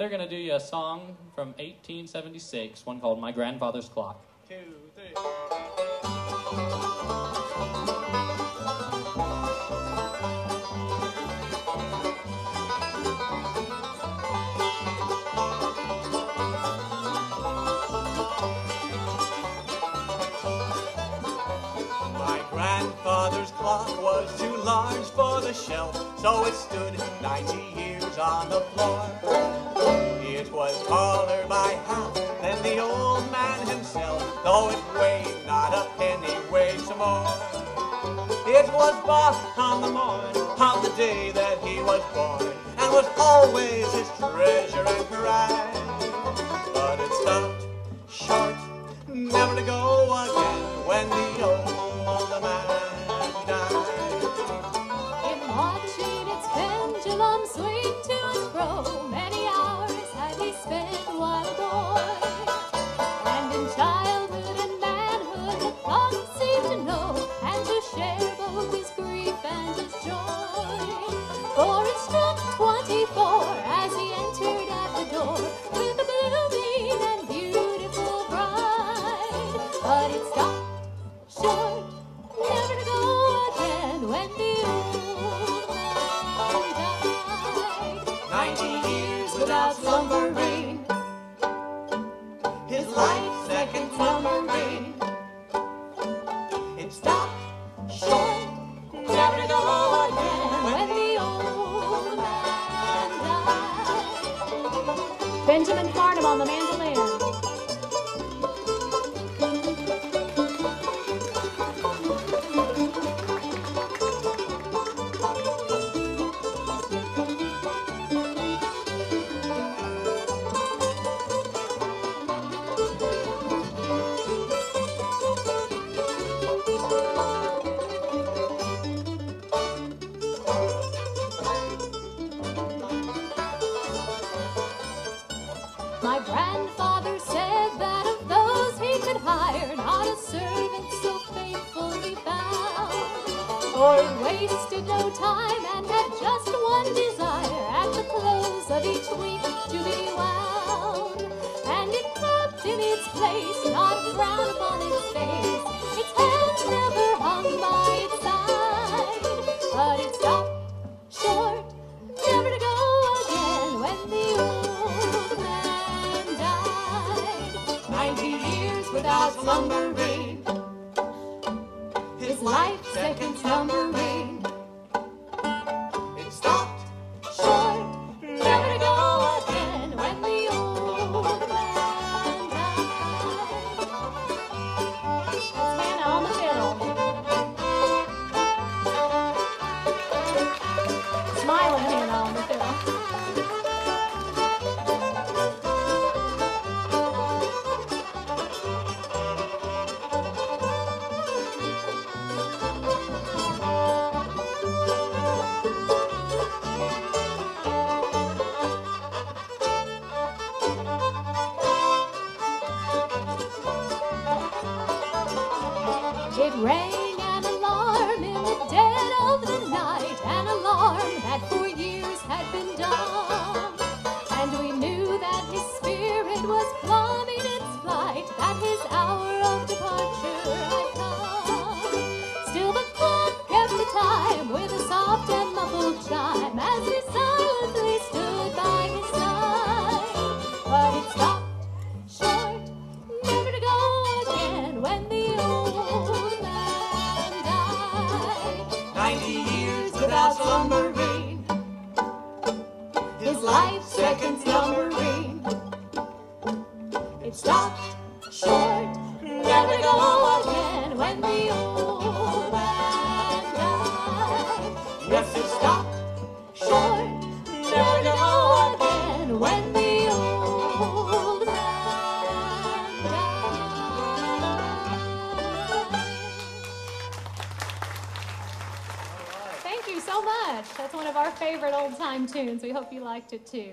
They're going to do you a song from 1876, one called My Grandfather's Clock. Two, three. My grandfather's clock was too large for the shelf, so it stood 90 years on the floor. It was taller by half than the old man himself, though it weighed not a penny, some more. It was bought on the morn of the day that he was born, and was always his treasure and pride. Benjamin Farnum on the mandolin. For it wasted no time and had just one desire at the close of each week to be wound. And it kept in its place, not frown upon its face. Its hands never hung by its side, but it stopped short, never to go again when the old man died. Ninety years without slumbering, his eh? Life seconds numbering. It rang an alarm in the dead of the night, an alarm that for years had been dumb. And we knew that his spirit was plumbing its flight, that his hour of departure had come. Still the clock kept the time with a soft and muffled chime as we silently stood by his side. But it stopped short, never to go again when the Life seconds numbering. It stopped short, never go again when the much. That's one of our favorite old time tunes. We hope you liked it too.